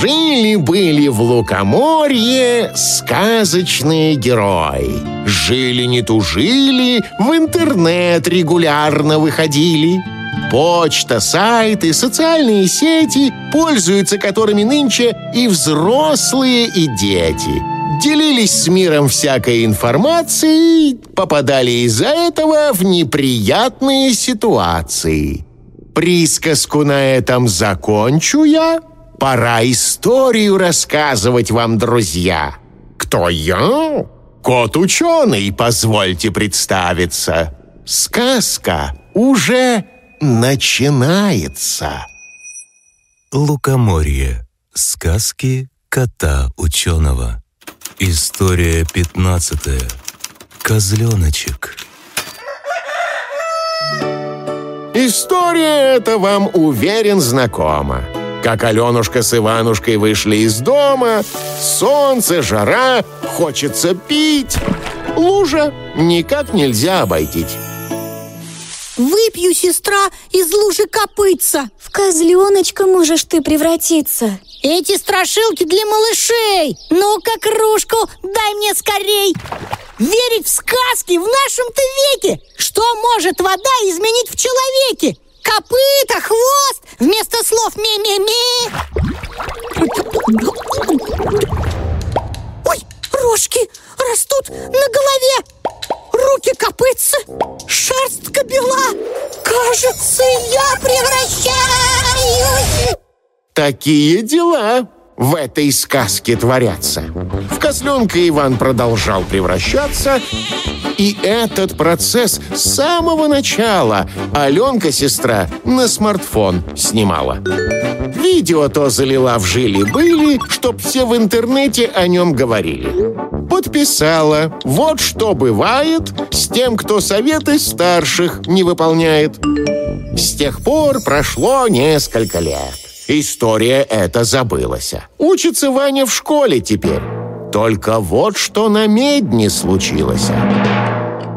Жили-были в Лукоморье сказочные герои. Жили не тужили, в интернет регулярно выходили. Почта, сайты, социальные сети, пользуются которыми нынче и взрослые, и дети. Делились с миром всякой информацией, попадали из-за этого в неприятные ситуации. Присказку на этом закончу я. Пора историю рассказывать вам, друзья. Кто я? Кот-ученый, позвольте представиться. Сказка уже начинается. Лукоморье. Сказки кота-ученого. История пятнадцатая. Козленочек. История эта вам, уверен, знакома. Как Аленушка с Иванушкой вышли из дома, солнце, жара, хочется пить. Лужа никак нельзя обойти. Выпью, сестра, из лужи копытца В козленочка можешь ты превратиться Эти страшилки для малышей Ну-ка, кружку дай мне скорей Верить в сказки в нашем-то веке Что может вода изменить в человеке? Копыта, хвост, вместо слов ме-ме-ме Ой, рожки растут на голове. Руки копытцы, шерстка бела. Кажется, я превращаюсь. Такие дела в этой сказке творятся. В козленка Иван продолжал превращаться, и этот процесс с самого начала Аленка, сестра, на смартфон снимала. Видео то залила в жили-были, чтоб все в интернете о нем говорили. Подписала, вот что бывает с тем, кто советы старших не выполняет. С тех пор прошло несколько лет. История эта забылась. Учится Ваня в школе теперь. Только вот что на медне случилось.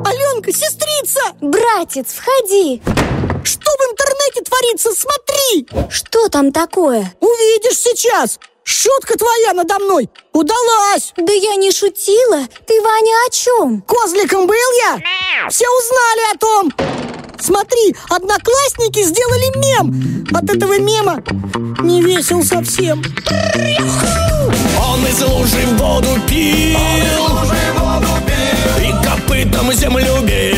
Аленка, сестрица! Братец, входи Что в интернете творится, смотри! Что там такое? Увидишь сейчас! Шутка твоя надо мной удалась! Да я не шутила Ты, Ваня, о чем? Козликом был я? Все узнали о том! Смотри, одноклассники сделали мем! От этого мема не весел совсем! Он из лужи в воду пил И копытом землю бил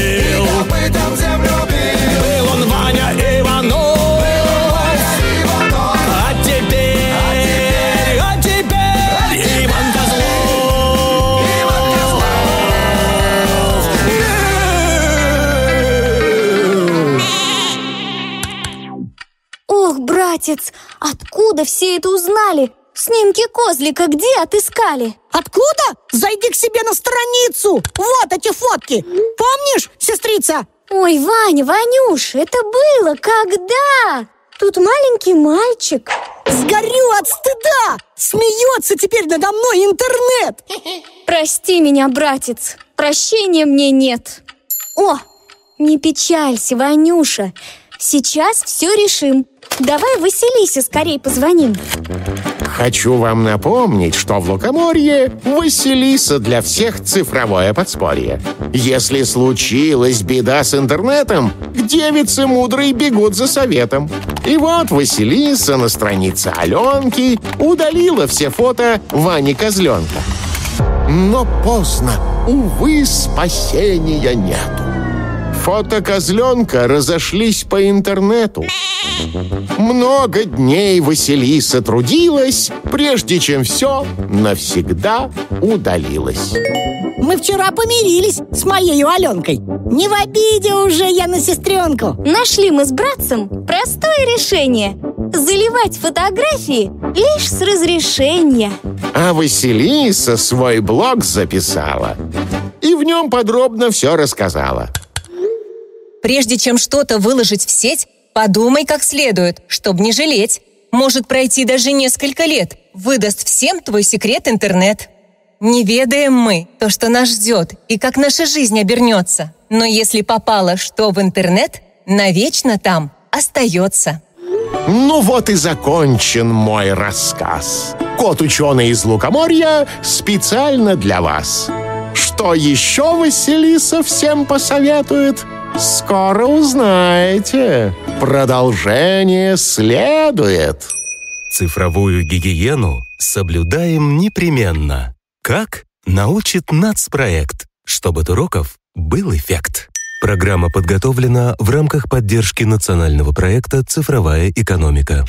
братец, откуда все это узнали? Снимки козлика где отыскали? Откуда? Зайди к себе на страницу! Вот эти фотки! Помнишь, сестрица? Ой, Ваня, Ванюш, это было когда? Тут маленький мальчик Сгорю от стыда! Смеется теперь надо мной интернет! Прости меня, братец, прощения мне нет О, не печалься, Ванюша Сейчас все решим Давай Василисе скорей позвоним Хочу вам напомнить, что в Лукоморье Василиса для всех цифровое подспорье. Если случилась беда с интернетом, к девице мудрой бегут за советом. И вот Василиса на странице Аленки удалила все фото Вани Козленка. Но поздно, увы, спасения нету. Фото козленка разошлись по интернету. Много дней Василиса трудилась, прежде чем все навсегда удалилось. Мы вчера помирились с моей Аленкой Не в обиде уже я на сестренку Нашли мы с братцем простое решение Заливать фотографии лишь с разрешения А Василиса свой блог записала и в нем подробно все рассказала. Прежде чем что-то выложить в сеть, подумай как следует, чтобы не жалеть. Может пройти даже несколько лет, выдаст всем твой секрет интернет. Не ведаем мы то, что нас ждет и как наша жизнь обернется. Но если попало что в интернет, навечно там остается. Ну вот и закончен мой рассказ. Кот-ученый из Лукоморья специально для вас. Что еще Василиса всем посоветует? Скоро узнаете. Продолжение следует. Цифровую гигиену соблюдаем непременно. Как? Научит нацпроект, чтобы от уроков был эффект. Программа подготовлена в рамках поддержки национального проекта «Цифровая экономика».